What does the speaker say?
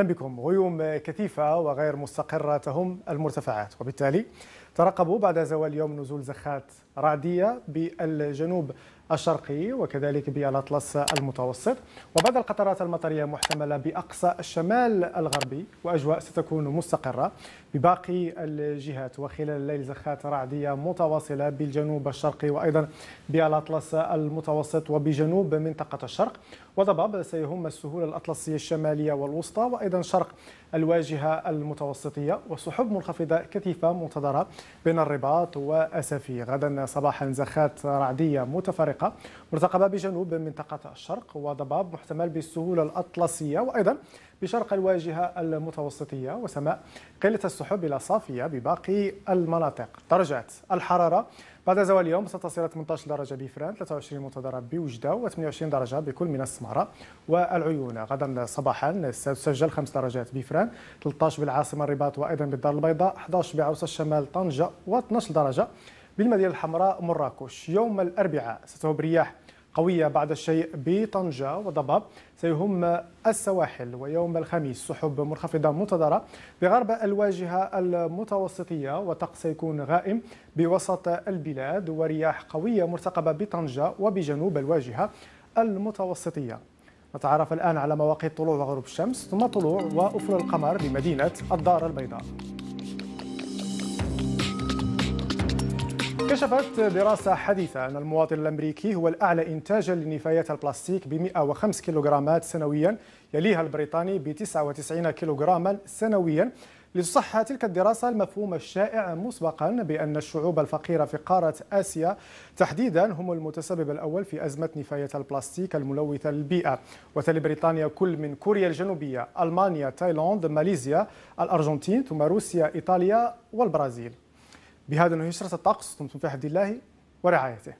أهلا بكم. غيوم كثيفة وغير مستقرة تهم المرتفعات. وبالتالي ترقبوا بعد زوال يوم نزول زخات رعدية بالجنوب الشرقي وكذلك بالأطلس المتوسط. وبعد القطرات المطرية محتملة بأقصى الشمال الغربي وأجواء ستكون مستقرة بباقي الجهات. وخلال الليل زخات رعدية متواصلة بالجنوب الشرقي وأيضا بالأطلس المتوسط وبجنوب منطقة الشرق. وضباب سيهم السهول الأطلسية الشمالية والوسطى وأيضا شرق الواجهة المتوسطية. وسحب منخفضة كثيفة منتظرة بين الرباط وأسفي غدا صباحا زخات رعدية متفرقة مرتقبة بجنوب منطقة الشرق وضباب محتمل بالسهول الأطلسية وأيضا بشرق الواجهة المتوسطية وسماء قلة السحب إلى صافية بباقي المناطق. درجات الحرارة بعد زوال اليوم ستصل 18 درجة بفران 23 متضرب بوجدة و28 درجة بكل من السمارة والعيون. غدا صباحا ستسجل 5 درجات بفران 13 بالعاصمة الرباط وأيضا بالدار البيضاء 11 بعوس الشمال طنجة و12 درجة بالمدينة الحمراء مراكش. يوم الأربعاء ستهب رياح قوية بعد الشيء بطنجة وضباب سيهم السواحل ويوم الخميس سحب منخفضة متضارة بغرب الواجهة المتوسطية وطقس سيكون غائم بوسط البلاد ورياح قوية مرتقبة بطنجة وبجنوب الواجهة المتوسطية. نتعرف الآن على مواقيت طلوع وغروب الشمس ثم طلوع وأفل القمر بمدينة الدار البيضاء. كشفت دراسة حديثة أن المواطن الأمريكي هو الأعلى إنتاجا لنفايات البلاستيك ب 105 كيلوغرامات سنويا يليها البريطاني ب 99 كيلوغراما سنويا. لتصح تلك الدراسة المفهوم الشائع مسبقا بأن الشعوب الفقيرة في قارة آسيا تحديدا هم المتسبب الأول في أزمة نفايات البلاستيك الملوثة للبيئة. وتلي بريطانيا كل من كوريا الجنوبية ألمانيا تايلاند ماليزيا الأرجنتين ثم روسيا إيطاليا والبرازيل. بهذا نهي الطقس دمتم في حفظ الله ورعايته.